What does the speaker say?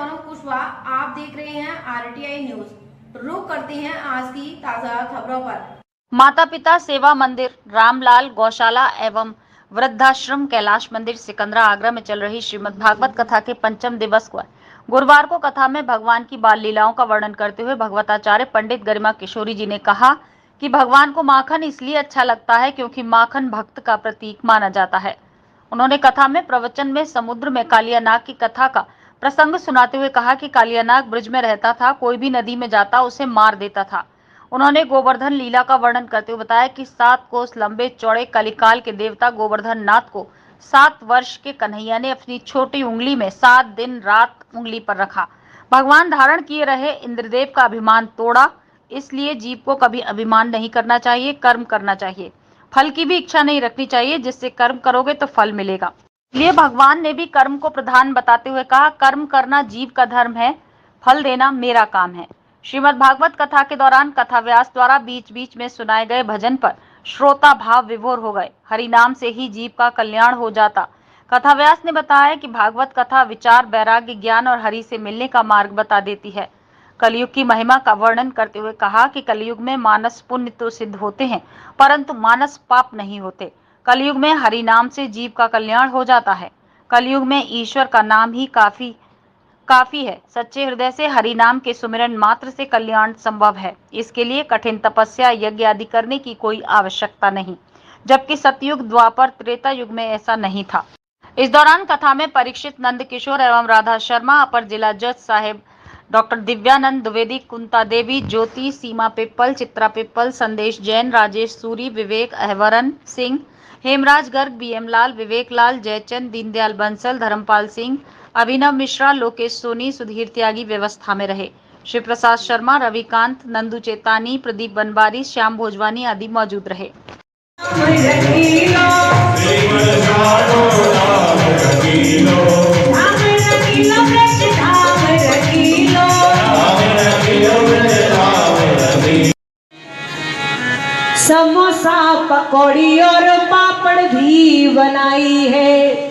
सौरभ कुशवा आप देख रहे हैं आरटीआई न्यूज़। रुक करते हैं आज की ताज़ा खबरों पर। माता पिता सेवा मंदिर, रामलाल गौशाला एवं वृद्धाश्रम कैलाश मंदिर, सिकंदरा आगरा में चल रही श्रीमद भागवत कथा के पंचम दिवस को गुरुवार को कथा में भगवान की बाल लीलाओं का वर्णन करते हुए भगवताचार्य पंडित गरिमा किशोरी जी ने कहा कि भगवान को माखन इसलिए अच्छा लगता है क्योंकि माखन भक्त का प्रतीक माना जाता है। उन्होंने कथा में प्रवचन में समुद्र में कालिया नाग की कथा का प्रसंग सुनाते हुए कहा कि कालिया नाग ब्रिज में रहता था, कोई भी नदी में जाता, उसे मार देता था। उन्होंने गोवर्धन लीला का वर्णन करते हुए बताया कि सात कोस लंबे चौड़े कलिकाल के देवता गोवर्धन नाथ को सात वर्ष के कन्हैया ने अपनी छोटी उंगली में सात दिन रात उंगली पर रखा। भगवान धारण किए रहे इंद्रदेव का अभिमान तोड़ा, इसलिए जीव को कभी अभिमान नहीं करना चाहिए, कर्म करना चाहिए। फल की भी इच्छा नहीं रखनी चाहिए, जिससे कर्म करोगे तो फल मिलेगा। इसलिए भगवान ने भी कर्म को प्रधान बताते हुए कहा, कर्म करना जीव का धर्म है, फल देना मेरा काम है। श्रीमद् भागवत कथा के दौरान कथा व्यास द्वारा बीच बीच में सुनाए गए भजन पर श्रोता भाव विभोर हो गए। हरि नाम से ही जीव का कल्याण हो जाता। कथा व्यास ने बताया कि भागवत कथा विचार, वैराग्य, ज्ञान और हरि से मिलने का मार्ग बता देती है। कलयुग की महिमा का वर्णन करते हुए कहा कि कलयुग में मानस पुण्य तो सिद्ध होते हैं, परंतु मानस पाप नहीं होते। कलयुग में हरि नाम से जीव का कल्याण हो जाता है। कलयुग में ईश्वर का नाम ही काफ़ी काफ़ी है। सच्चे हृदय से हरि नाम के सुमिरन मात्र से कल्याण संभव है। इसके लिए कठिन तपस्या यज्ञ आदि करने की कोई आवश्यकता नहीं, जबकि सतयुग, द्वापर, त्रेता युग में ऐसा नहीं था। इस दौरान कथा में परीक्षित नंद किशोर एवं राधा शर्मा, अपर जिला जज साहेब doctor Divyanand Dwivedi, Kunta Devi, Jyoti, Seema Pippal, Chitra Pippal, Sandesh Jain, Rajesh Suri, Vivek Ahwaran Singh Hemraj Garg B M Lal Vivek Lal Jaichand Deendayal Bansal Dharmpal Singh Abhinav Mishra Lokesh Soni Sudhir Tyagi व्यवस्था में रहे शिव प्रसाद शर्मा रविकांत नंदू चेतानी प्रदीप बनबारी श्याम भोजवानी आदि मौजूद रहे समोसा पकौड़ी और पापड़ भी बनाई है।